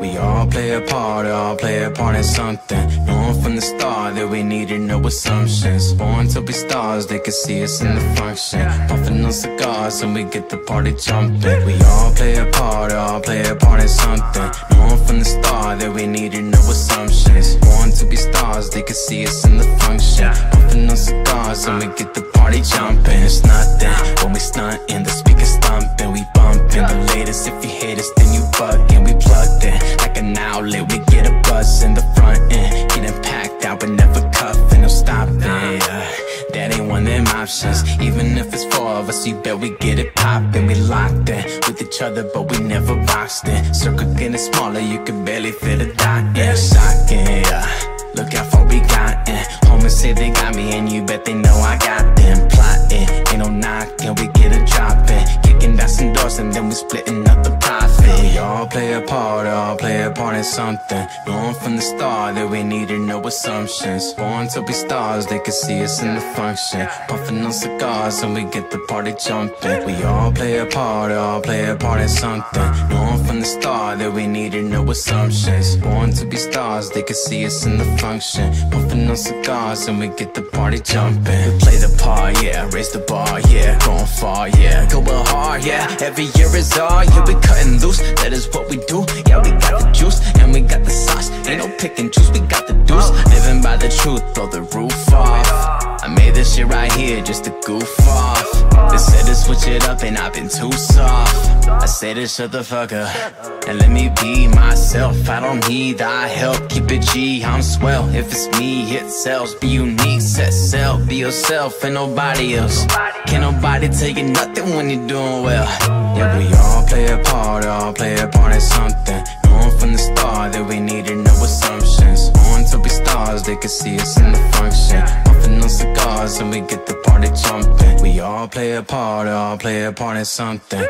We all play a part, all play a part in something. Knowing from the start that we needed no assumptions. Born to be stars, they can see us in the function. Puffing on cigars and we get the party jumping. We all play a part, all play a part in something. Knowing from the start that we needed no assumptions. Born to be stars, they can see us in the function. Puffing on cigars and we get the party jumping. It's nothing when we stunting, the speakers thumping, we bumping the latest. If you hate us, options. Even if it's four of us, you bet we get it poppin'. We locked in with each other, but we never boxed in. Circle getting smaller, you can barely fit a dot in. Shocking, yeah. Look how far we gotten. Homies say they got me, and you bet they know I got them. Plotting, ain't no knockin', we get a dropping. Kicking down some doors, and then we splitting up the profit. We all play a part, all play a part in something. Knowing from the start that we needed no assumptions. Born to be stars, they can see us in the function. Puffing on cigars, and we get the party jumping. We all play a part, all play a part in something. Knowing from the start that we needed no assumptions. Born to be stars, they can see us in the function. Puffing on cigars, and we get the party jumping. We play the part, yeah, raise the bar, yeah. Every year is all, yeah, we cutting loose. That is what we do, yeah, we got the juice and we got the sauce. Ain't no pick and we got the deuce. Living by the truth, throw the roof off. I made this shit right here just to goof off. They said to switch it up and I've been too soft. I say to shut the fuck up and let me be myself. I don't need thy help. Keep it G, I'm swell. If it's me, it sells. Be unique, set sail. Be yourself and nobody else. Can't nobody tell you nothing when you're doing well. Yeah, we all play a part, all play a part in something. Knowing from the start that we needed no assumptions. Born to be stars, they can see us in the function. Puffing on cigars and we get the party jumping. We all play a part, all play a part in something.